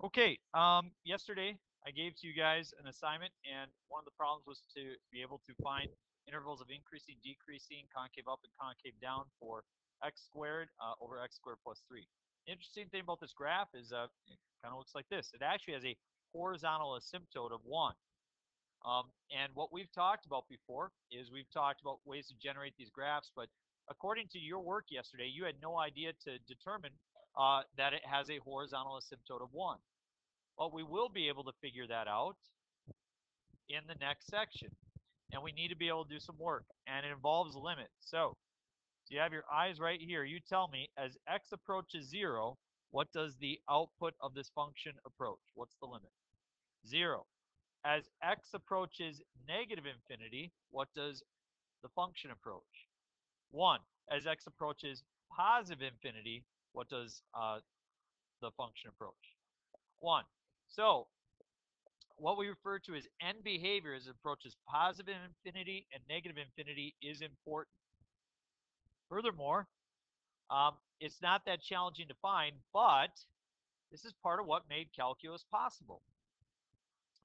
Okay, um, yesterday I gave to you guys an assignment, and one of the problems was to be able to find intervals of increasing, decreasing, concave up and concave down for x squared uh, over x squared plus 3. Interesting thing about this graph is uh, it kind of looks like this. It actually has a horizontal asymptote of 1. Um, and what we've talked about before is we've talked about ways to generate these graphs, but according to your work yesterday, you had no idea to determine uh, that it has a horizontal asymptote of 1. Well, we will be able to figure that out in the next section. And we need to be able to do some work, and it involves limits. So, so you have your eyes right here. You tell me, as x approaches 0, what does the output of this function approach? What's the limit? 0. As x approaches negative infinity, what does the function approach? 1. As x approaches positive infinity, what does uh, the function approach? 1. So what we refer to as end behavior as approaches positive infinity and negative infinity is important. Furthermore, um, it's not that challenging to find, but this is part of what made calculus possible.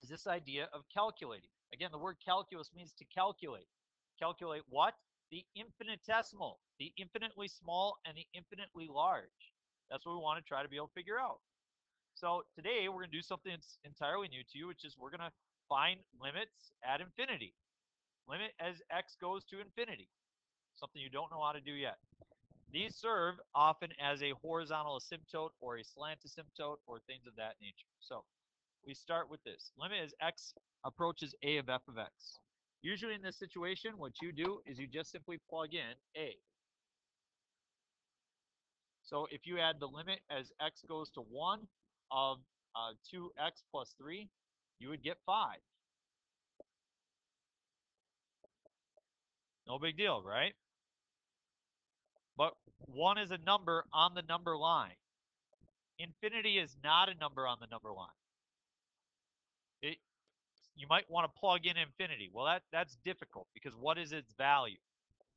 Is this idea of calculating. Again, the word calculus means to calculate. Calculate what? The infinitesimal, the infinitely small and the infinitely large. That's what we want to try to be able to figure out. So today we're going to do something that's entirely new to you, which is we're going to find limits at infinity. Limit as x goes to infinity. Something you don't know how to do yet. These serve often as a horizontal asymptote or a slant asymptote or things of that nature. So we start with this. Limit as x approaches a of f of x. Usually in this situation, what you do is you just simply plug in a. So if you add the limit as x goes to 1 of uh, 2x plus 3, you would get 5. No big deal, right? But 1 is a number on the number line. Infinity is not a number on the number line. It, you might want to plug in infinity. Well, that, that's difficult because what is its value?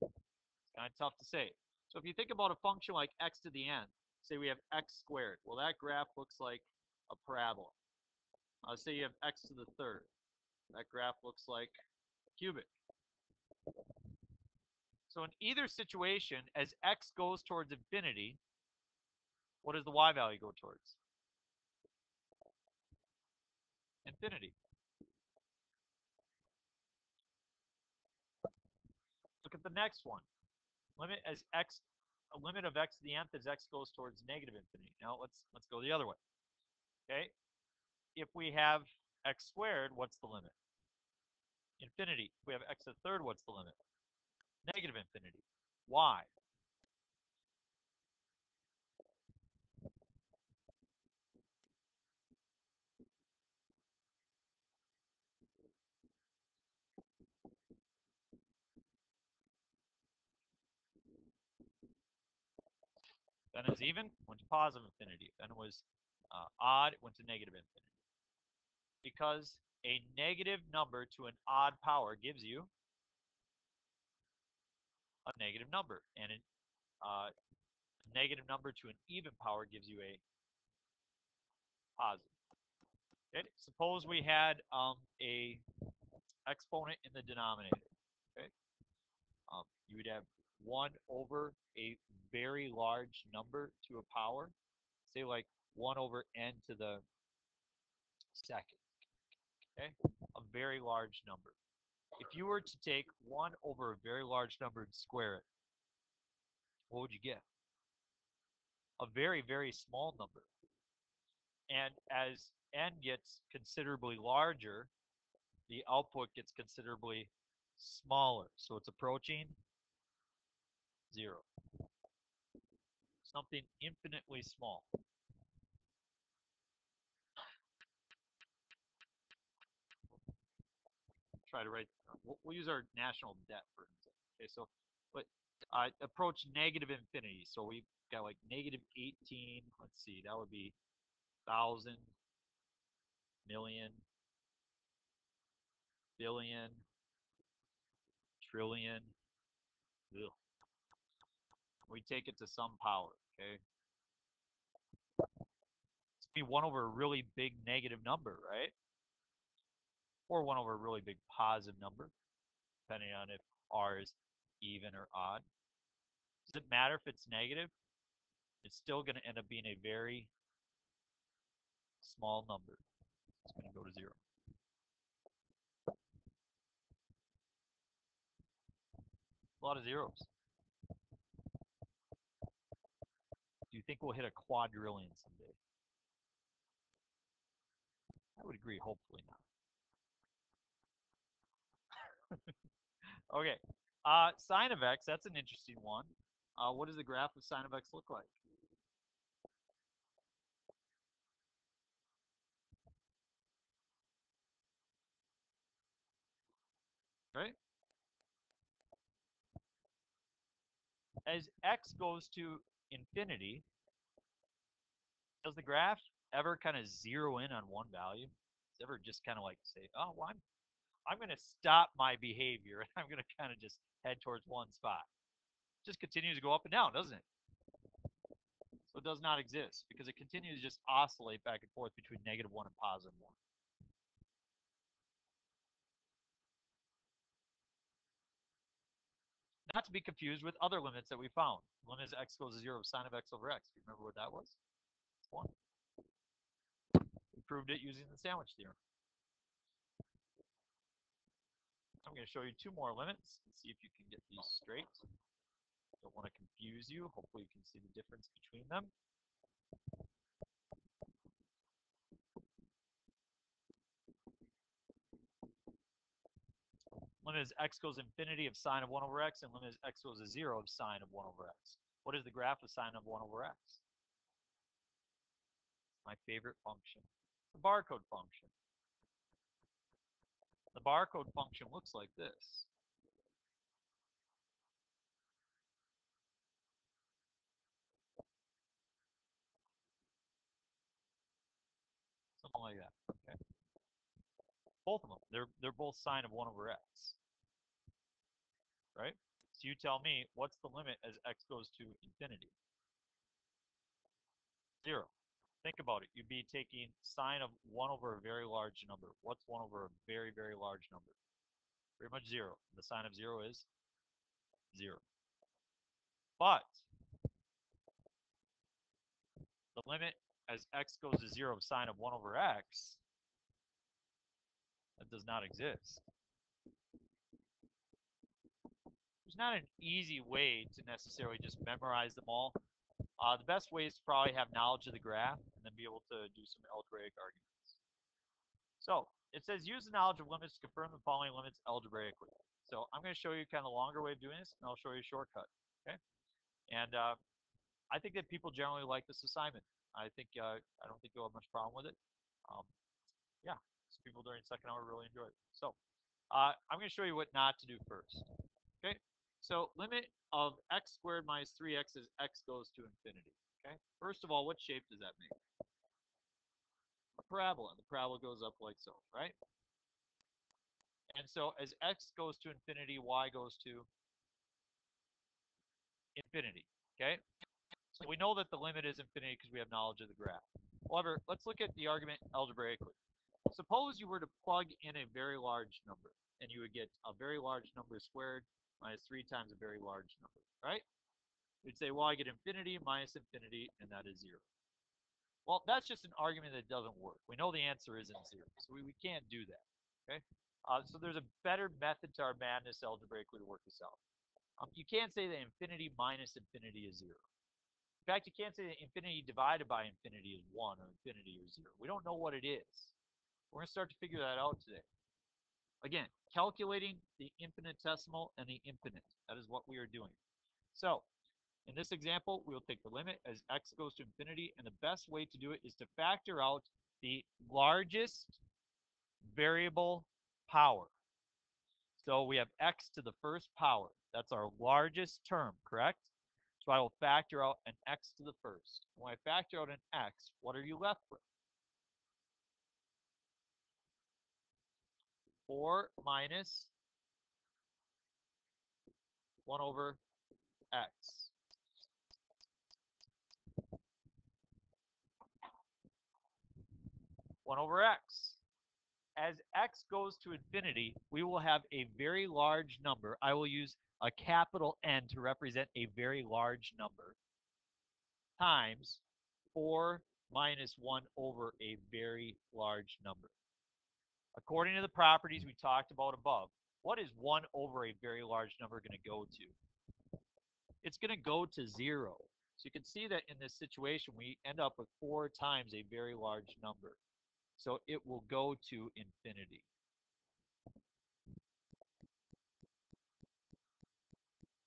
It's kind of tough to say. So if you think about a function like x to the n, say we have x squared. Well, that graph looks like a parabola. Uh, say you have x to the third. That graph looks like cubic. So in either situation, as x goes towards infinity, what does the y value go towards? Infinity. Look at the next one. Limit as x a limit of x to the nth as x goes towards negative infinity. Now let's let's go the other way. Okay? If we have x squared, what's the limit? Infinity. If we have x to the third, what's the limit? Negative infinity. Why? Then it was even, went to positive infinity. Then it was uh, odd, went to negative infinity. Because a negative number to an odd power gives you a negative number. And a uh, negative number to an even power gives you a positive. Okay. Suppose we had um, a exponent in the denominator. Okay. Um, you would have 1 over a very large number to a power, say like 1 over n to the second, okay? A very large number. If you were to take 1 over a very large number and square it, what would you get? A very, very small number. And as n gets considerably larger, the output gets considerably smaller. So it's approaching zero something infinitely small. Try to write, we'll, we'll use our national debt for example. Okay, so, but uh, approach negative infinity. So we've got like negative 18, let's see, that would be thousand, million, billion, trillion, ugh we take it to some power, okay? It's be 1 over a really big negative number, right? Or 1 over a really big positive number, depending on if r is even or odd. Does it matter if it's negative? It's still going to end up being a very small number. It's going to go to 0. A lot of zeros. Do you think we'll hit a quadrillion someday? I would agree, hopefully not. okay, uh, sine of x, that's an interesting one. Uh, what does the graph of sine of x look like? Right? As x goes to infinity, does the graph ever kind of zero in on one value? Does ever just kind of like say, oh, well, I'm, I'm going to stop my behavior and I'm going to kind of just head towards one spot? It just continues to go up and down, doesn't it? So it does not exist because it continues to just oscillate back and forth between negative 1 and positive 1. Not to be confused with other limits that we found. Limit as x goes to 0 of sine of x over x. Do you remember what that was? 1. We proved it using the sandwich theorem. I'm going to show you two more limits and see if you can get these straight. Don't want to confuse you. Hopefully you can see the difference between them. limit as x goes infinity of sine of 1 over x, and limit as x goes to 0 of sine of 1 over x. What is the graph of sine of 1 over x? My favorite function, the barcode function. The barcode function looks like this. Something like that, okay? Both of them, they're, they're both sine of 1 over x right? So you tell me, what's the limit as x goes to infinity? Zero. Think about it. You'd be taking sine of 1 over a very large number. What's 1 over a very, very large number? Pretty much 0. The sine of 0 is 0. But the limit as x goes to 0 of sine of 1 over x, that does not exist. There's not an easy way to necessarily just memorize them all. Uh, the best way is to probably have knowledge of the graph and then be able to do some algebraic arguments. So it says use the knowledge of limits to confirm the following limits algebraically. So I'm going to show you kind of a longer way of doing this, and I'll show you a shortcut. Okay, and uh, I think that people generally like this assignment. I think uh, I don't think you'll have much problem with it. Um, yeah, people during second hour really enjoy it. So uh, I'm going to show you what not to do first. So limit of x squared minus 3x as x goes to infinity. Okay. First of all, what shape does that make? A parabola. The parabola goes up like so, right? And so as x goes to infinity, y goes to infinity. Okay. So we know that the limit is infinity because we have knowledge of the graph. However, let's look at the argument algebraically. Suppose you were to plug in a very large number, and you would get a very large number squared minus 3 times a very large number, right? You'd say, well, I get infinity minus infinity, and that is 0. Well, that's just an argument that doesn't work. We know the answer isn't 0, so we, we can't do that, okay? Uh, so there's a better method to our madness algebraically to work this out. Um, you can't say that infinity minus infinity is 0. In fact, you can't say that infinity divided by infinity is 1 or infinity is 0. We don't know what it is. We're going to start to figure that out today. Again, calculating the infinitesimal and the infinite. That is what we are doing. So, in this example, we'll take the limit as x goes to infinity, and the best way to do it is to factor out the largest variable power. So we have x to the first power. That's our largest term, correct? So I will factor out an x to the first. When I factor out an x, what are you left with? 4 minus 1 over x. 1 over x. As x goes to infinity, we will have a very large number. I will use a capital N to represent a very large number times 4 minus 1 over a very large number. According to the properties we talked about above, what is 1 over a very large number going to go to? It's going to go to 0. So you can see that in this situation, we end up with 4 times a very large number. So it will go to infinity.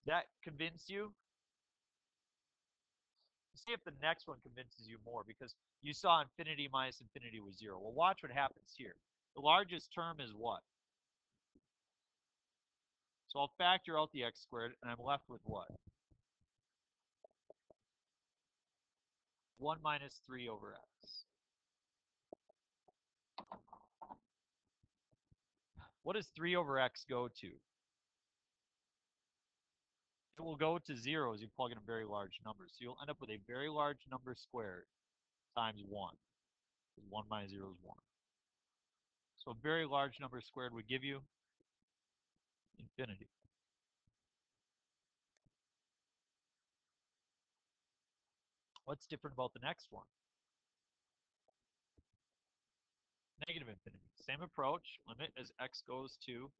That convince you? See if the next one convinces you more because you saw infinity minus infinity was 0. Well, watch what happens here. The largest term is what? So I'll factor out the x squared, and I'm left with what? 1 minus 3 over x. What does 3 over x go to? It will go to 0 as you plug in a very large number. So you'll end up with a very large number squared times 1. 1 minus 0 is 1. So a very large number squared would give you infinity. What's different about the next one? Negative infinity. Same approach. Limit as x goes to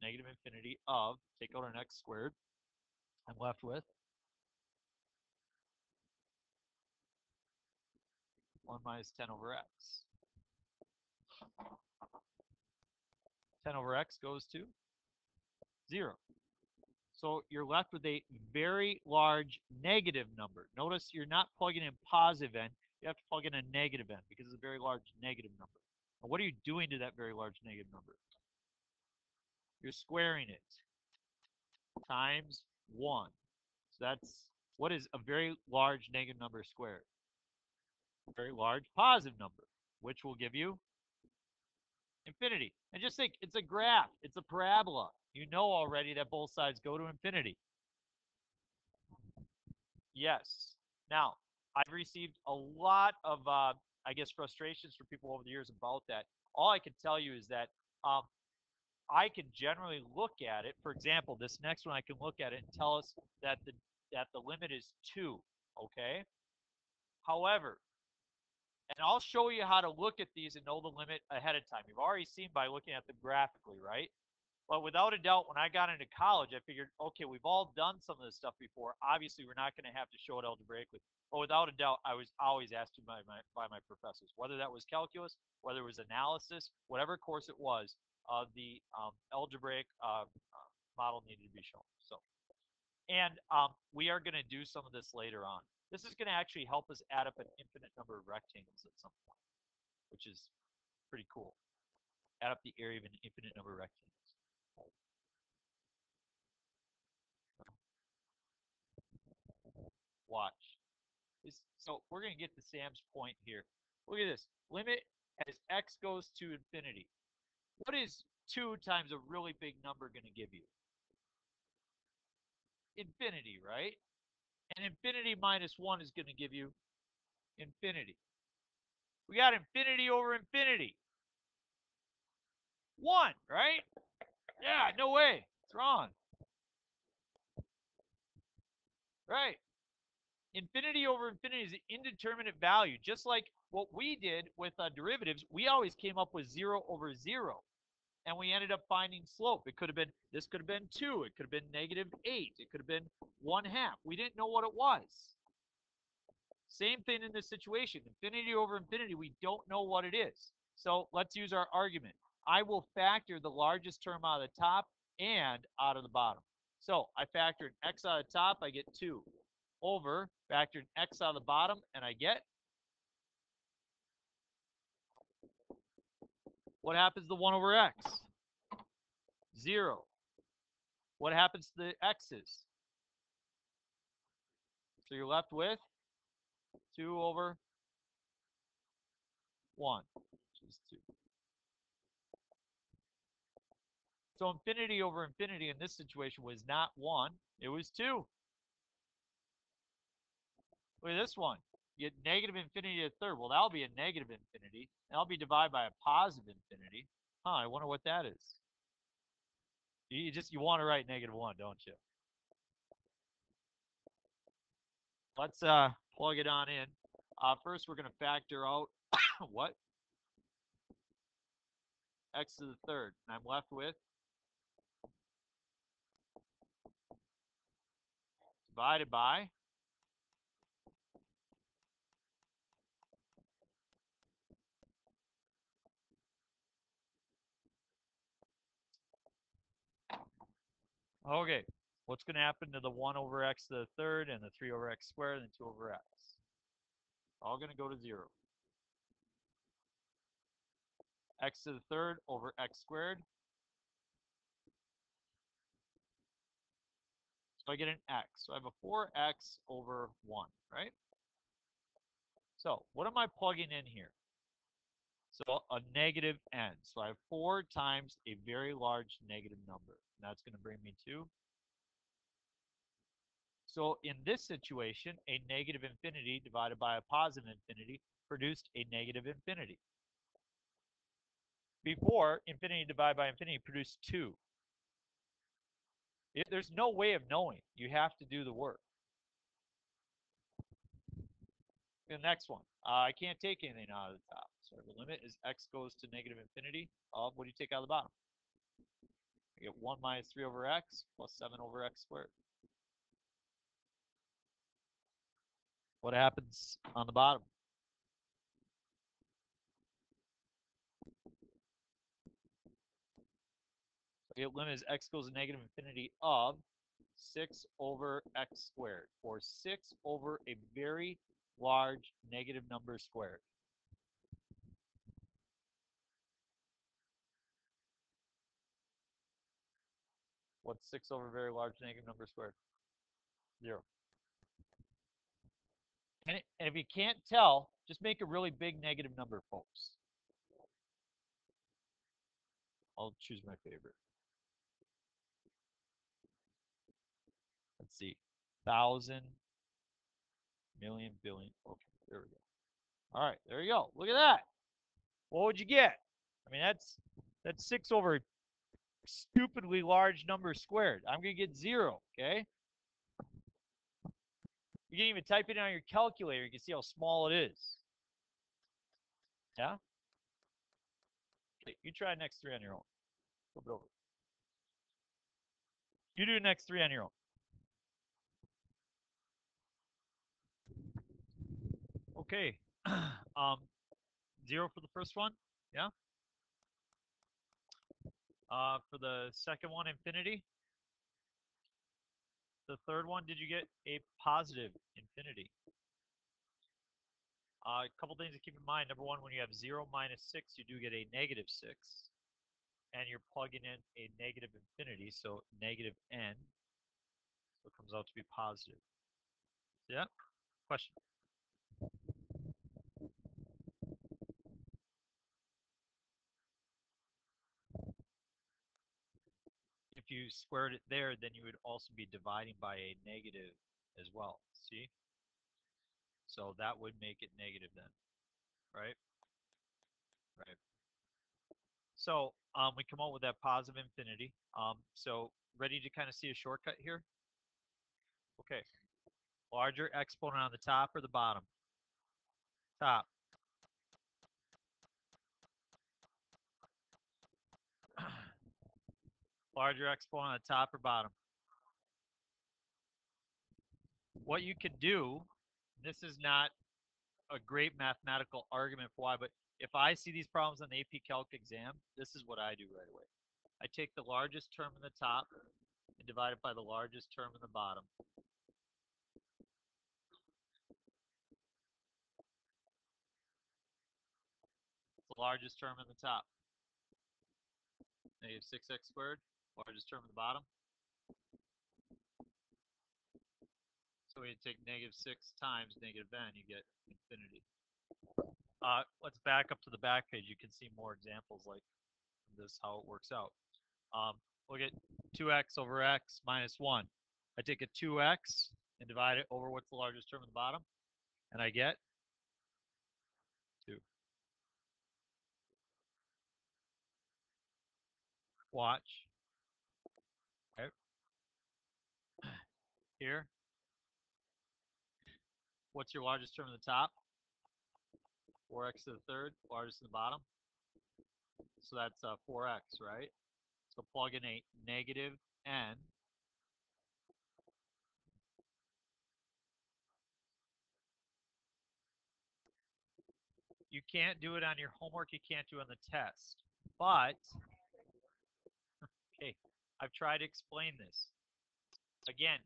negative infinity of, take out an x squared. I'm left with 1 minus 10 over x. 10 over x goes to 0. So you're left with a very large negative number. Notice you're not plugging in positive n. You have to plug in a negative n because it's a very large negative number. And what are you doing to that very large negative number? You're squaring it times 1. So that's, what is a very large negative number squared? A very large positive number, which will give you infinity. And just think, it's a graph. It's a parabola. You know already that both sides go to infinity. Yes. Now, I've received a lot of, uh, I guess, frustrations from people over the years about that. All I can tell you is that um, I can generally look at it. For example, this next one, I can look at it and tell us that the that the limit is two. Okay. However, and I'll show you how to look at these and know the limit ahead of time. You've already seen by looking at them graphically, right? But without a doubt, when I got into college, I figured, okay, we've all done some of this stuff before. Obviously, we're not going to have to show it algebraically. But without a doubt, I was always asked by my, by my professors, whether that was calculus, whether it was analysis, whatever course it was, uh, the um, algebraic uh, uh, model needed to be shown. So, and um, we are going to do some of this later on. This is going to actually help us add up an infinite number of rectangles at some point, which is pretty cool. Add up the area of an infinite number of rectangles. Watch. This, so we're going to get to Sam's point here. Look at this. Limit as x goes to infinity. What is 2 times a really big number going to give you? Infinity, right? And infinity minus 1 is going to give you infinity. We got infinity over infinity. 1, right? Yeah, no way. It's wrong. Right. Infinity over infinity is an indeterminate value. Just like what we did with uh, derivatives, we always came up with 0 over 0 and we ended up finding slope. It could have been, this could have been 2. It could have been negative 8. It could have been 1 half. We didn't know what it was. Same thing in this situation. Infinity over infinity, we don't know what it is. So let's use our argument. I will factor the largest term out of the top and out of the bottom. So I factored x out of the top, I get 2. Over, factor an x out of the bottom, and I get What happens to 1 over x? 0. What happens to the x's? So you're left with 2 over 1, which is 2. So infinity over infinity in this situation was not 1, it was 2. Look at this one. Get negative infinity to the third. Well, that'll be a negative infinity. And that'll be divided by a positive infinity. Huh, I wonder what that is. You just, you want to write negative one, don't you? Let's uh, plug it on in. Uh, first, we're going to factor out what? x to the third. And I'm left with divided by Okay, what's going to happen to the 1 over x to the third and the 3 over x squared and the 2 over x? All going to go to 0. x to the third over x squared. So I get an x. So I have a 4x over 1, right? So what am I plugging in here? So a negative n. So I have 4 times a very large negative number. And that's going to bring me to. So in this situation, a negative infinity divided by a positive infinity produced a negative infinity. Before, infinity divided by infinity produced 2. It, there's no way of knowing. You have to do the work. The next one. Uh, I can't take anything out of the top. So the limit is x goes to negative infinity of, what do you take out of the bottom? I get 1 minus 3 over x plus 7 over x squared. What happens on the bottom? Okay, limit is x goes to negative infinity of 6 over x squared, or 6 over a very large negative number squared. What's 6 over very large negative number squared? 0. And, it, and if you can't tell, just make a really big negative number, folks. I'll choose my favorite. Let's see. Thousand, million, billion. Okay, there we go. All right, there you go. Look at that. What would you get? I mean, that's that's six over stupidly large number squared. I'm going to get zero, okay? You can even type it on your calculator. You can see how small it is. Yeah? Okay, you try next three on your own. Flip it over. You do next three on your own. Okay. um, zero for the first one. Yeah. Uh, for the second one, infinity. The third one, did you get a positive infinity? Uh, a couple things to keep in mind. Number one, when you have 0 minus 6, you do get a negative 6. And you're plugging in a negative infinity, so negative n. So it comes out to be positive. Yeah? Question? You squared it there, then you would also be dividing by a negative as well. See? So that would make it negative then, right? Right. So um, we come out with that positive infinity. Um, so ready to kind of see a shortcut here? Okay. Larger exponent on the top or the bottom? Top. Larger exponent on the top or bottom. What you could do, this is not a great mathematical argument for why, but if I see these problems on the AP Calc exam, this is what I do right away. I take the largest term in the top and divide it by the largest term in the bottom. the largest term in the top. Negative 6x squared largest term at the bottom. So we take negative 6 times negative n, you get infinity. Uh, let's back up to the back page. You can see more examples like this, how it works out. Um, look at 2x over x minus 1. I take a 2x and divide it over what's the largest term at the bottom, and I get 2. Watch. Here. What's your largest term in the top? 4x to the third, largest in the bottom. So that's uh, 4x, right? So plug in a negative n. You can't do it on your homework, you can't do it on the test. But, okay, I've tried to explain this. Again,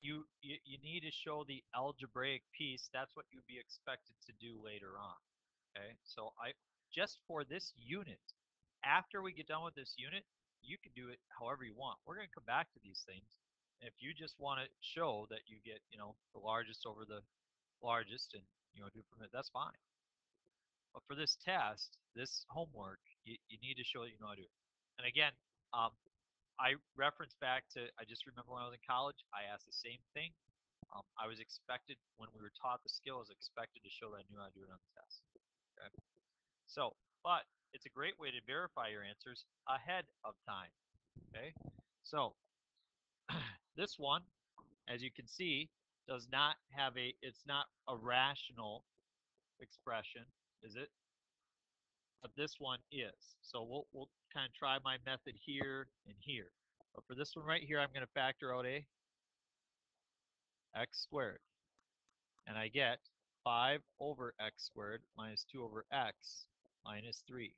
you, you, you need to show the algebraic piece. That's what you'd be expected to do later on. Okay, so I just for this unit, after we get done with this unit, you can do it however you want. We're going to come back to these things. If you just want to show that you get, you know, the largest over the largest and, you know, do from it, that's fine. But for this test, this homework, you, you need to show that you know how to do it. And again, um, I reference back to, I just remember when I was in college, I asked the same thing. Um, I was expected, when we were taught the skill, I was expected to show that I knew how to do it on the test. Okay. So, but it's a great way to verify your answers ahead of time. Okay, so this one, as you can see, does not have a, it's not a rational expression, is it? This one is. So we'll, we'll kind of try my method here and here. But for this one right here, I'm going to factor out a x squared. And I get 5 over x squared minus 2 over x minus 3.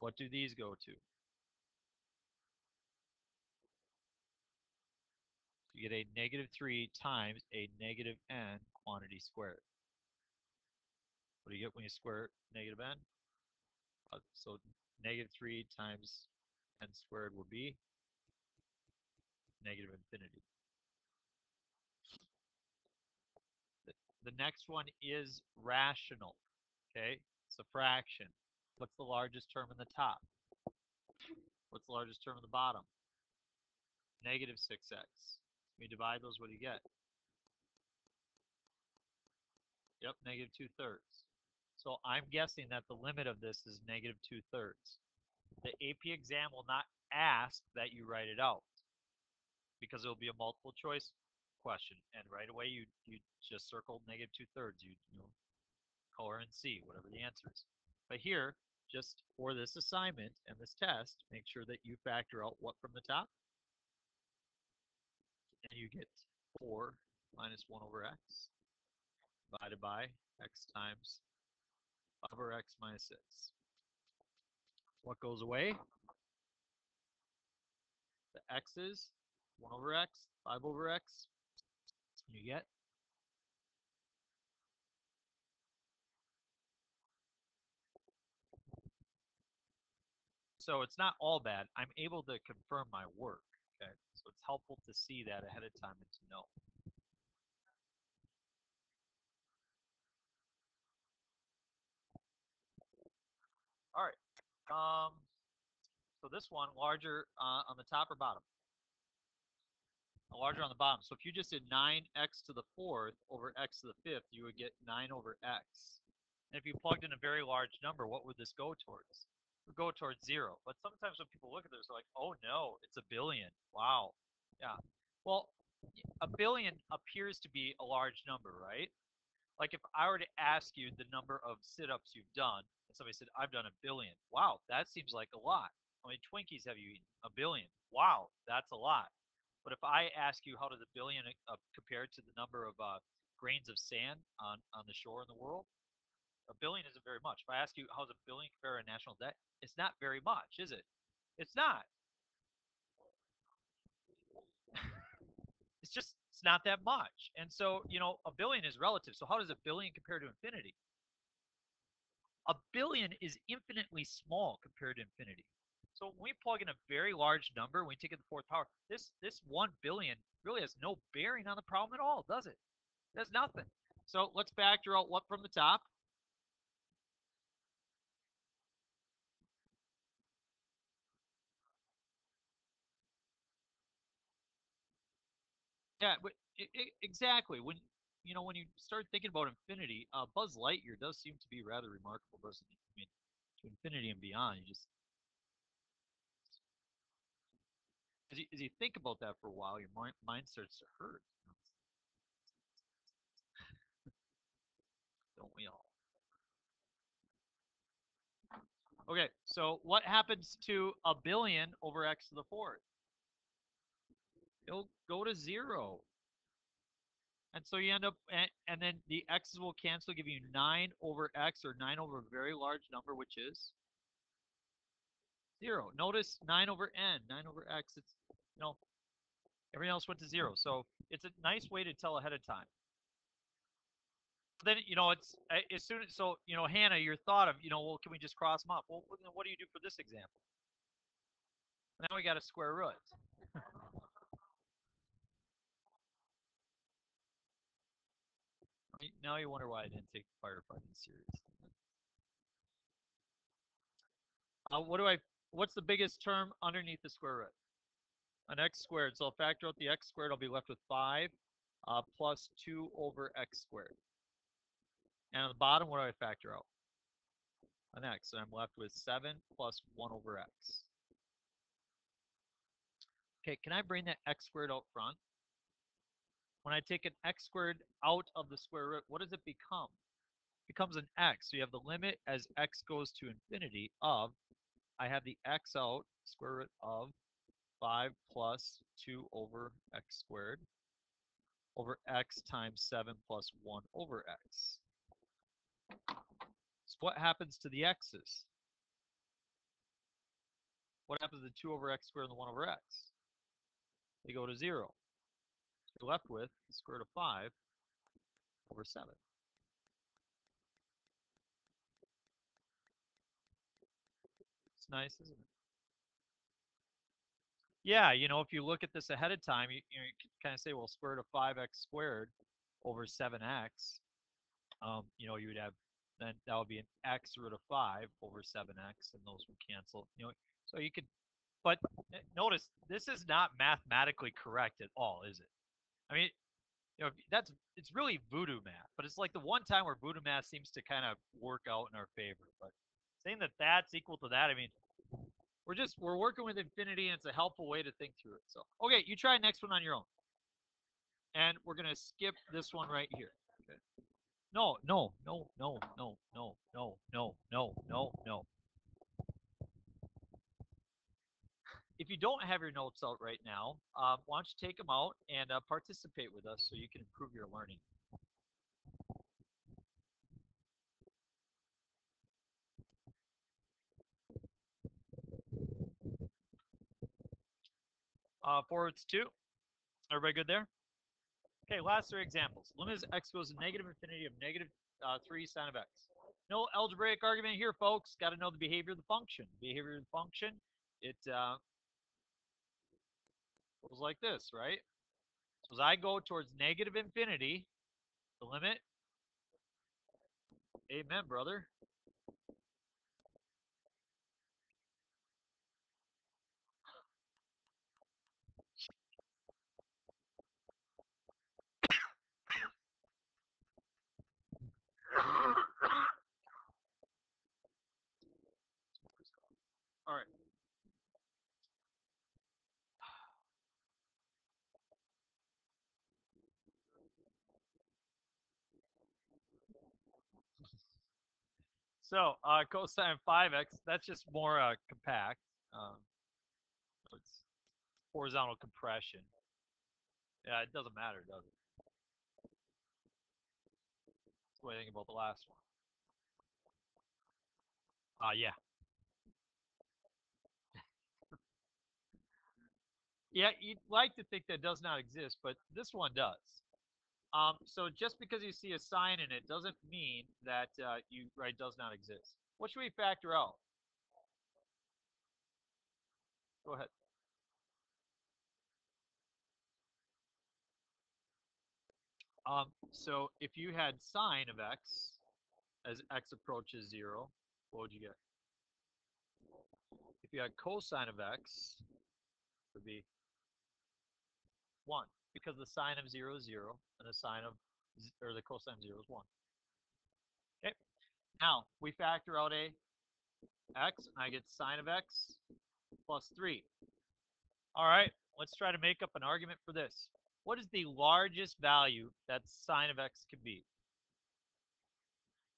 What do these go to? You get a negative 3 times a negative n quantity squared. What do you get when you square negative n? Uh, so negative 3 times n squared will be negative infinity. The next one is rational. Okay, it's a fraction. What's the largest term in the top? What's the largest term in the bottom? Negative 6x. We divide those, what do you get? Yep, negative 2 thirds. So I'm guessing that the limit of this is negative 2 thirds. The AP exam will not ask that you write it out because it will be a multiple choice question, and right away you you just circle negative two thirds. You you know, color and see whatever the answer is. But here, just for this assignment and this test, make sure that you factor out what from the top, and you get four minus one over x divided by x times 5 over x minus 6. What goes away? The x's, 1 over x, 5 over x, you get? So it's not all bad. I'm able to confirm my work. Okay, so it's helpful to see that ahead of time and to know. All right. Um, so this one, larger uh, on the top or bottom? larger on the bottom. So if you just did 9x to the fourth over x to the fifth, you would get 9 over x. And if you plugged in a very large number, what would this go towards? It would go towards zero. But sometimes when people look at this, they're like, oh no, it's a billion. Wow. Yeah. Well, a billion appears to be a large number, right? Like if I were to ask you the number of sit-ups you've done, somebody said, I've done a billion. Wow, that seems like a lot. How many Twinkies have you eaten? A billion. Wow, that's a lot. But if I ask you how does a billion uh, compare to the number of uh, grains of sand on, on the shore in the world, a billion isn't very much. If I ask you how does a billion compare to national debt, it's not very much, is it? It's not. it's just it's not that much. And so, you know, a billion is relative. So how does a billion compare to infinity? A billion is infinitely small compared to infinity. So when we plug in a very large number, when we take it to the fourth power, this this one billion really has no bearing on the problem at all, does it? It has nothing. So let's factor out what from the top. Yeah, it, it, exactly. When you know, when you start thinking about infinity, uh, Buzz Lightyear does seem to be rather remarkable, doesn't he? I mean, to infinity and beyond, you just as you, as you think about that for a while, your mind, mind starts to hurt. Don't we all? Okay, so what happens to a billion over x to the fourth? It'll go to zero. And so you end up, and, and then the x's will cancel, give you 9 over x, or 9 over a very large number, which is 0. Notice 9 over n, 9 over x, it's, you know, everything else went to 0. So it's a nice way to tell ahead of time then you know it's as soon as so you know Hannah, your thought of you know well can we just cross them up? Well, what do you do for this example? Now we got a square root. now you wonder why I didn't take firefighting serious. Uh, what do I? What's the biggest term underneath the square root? An x squared. So I'll factor out the x squared. I'll be left with 5 uh, plus 2 over x squared. And on the bottom, what do I factor out? An x. So I'm left with 7 plus 1 over x. Okay, can I bring that x squared out front? When I take an x squared out of the square root, what does it become? It becomes an x. So you have the limit as x goes to infinity of, I have the x out, square root of 5 plus 2 over x squared over x times 7 plus 1 over x. So what happens to the x's? What happens to the 2 over x squared and the 1 over x? They go to 0. You're left with the square root of 5 over 7. It's nice, isn't it? Yeah, you know, if you look at this ahead of time, you, you, know, you can kind of say, well, square root of 5x squared over 7x, um, you know, you would have then that would be an x root of 5 over 7x, and those would cancel. You know, so you could, but eh, notice this is not mathematically correct at all, is it? I mean, you know, that's it's really voodoo math, but it's like the one time where voodoo math seems to kind of work out in our favor. But saying that that's equal to that, I mean, we're just we're working with infinity, and it's a helpful way to think through it. So, okay, you try next one on your own, and we're gonna skip this one right here. Okay. No, no, no, no, no, no, no, no, no, no, no. If you don't have your notes out right now, uh, why don't you take them out and uh, participate with us so you can improve your learning. Uh, forwards two. Everybody good there? Okay, last three examples. Limit as x goes to negative infinity of negative uh, 3 sine of x. No algebraic argument here, folks. Got to know the behavior of the function. Behavior of the function, it uh, goes like this, right? So as I go towards negative infinity, the limit, amen, brother, All right. So uh, cosine 5x, that's just more uh, compact. Um, it's horizontal compression. Yeah, it doesn't matter, does it? What you think about the last one? Ah, uh, yeah. yeah, you'd like to think that does not exist, but this one does. Um, so just because you see a sine in it doesn't mean that uh, you right does not exist. What should we factor out? Go ahead. Um, so if you had sine of x as x approaches 0, what would you get? If you had cosine of x, it would be 1 because the sine of 0 is 0 and the sine of or the cosine of 0 is 1. Okay. Now, we factor out a x, and I get sine of x plus 3. All right, let's try to make up an argument for this. What is the largest value that sine of x could be?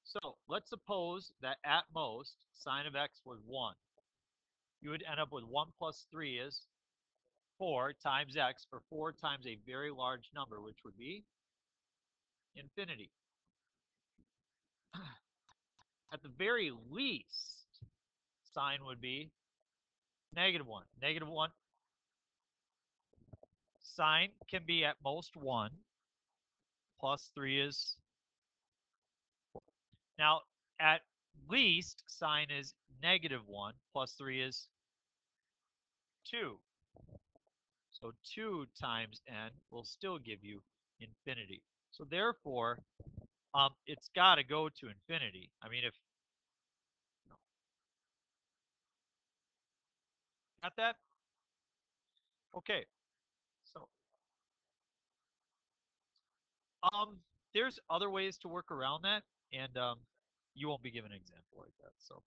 So let's suppose that at most sine of x was 1. You would end up with 1 plus 3 is 4 times x, or 4 times a very large number, which would be infinity. At the very least, sine would be negative 1. Negative 1. Sine can be at most 1. Plus 3 is now, at least sine is negative 1 plus 3 is 2. So 2 times n will still give you infinity. So therefore, um, it's got to go to infinity. I mean, if got that? Okay. So um, there's other ways to work around that and um, you won't be given an example like that. So,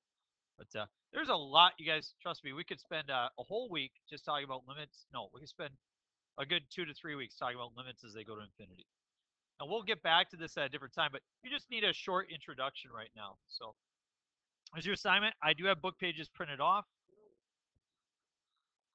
but uh, there's a lot, you guys. Trust me, we could spend uh, a whole week just talking about limits. No, we could spend a good two to three weeks talking about limits as they go to infinity. And we'll get back to this at a different time, but you just need a short introduction right now. So, as your assignment, I do have book pages printed off.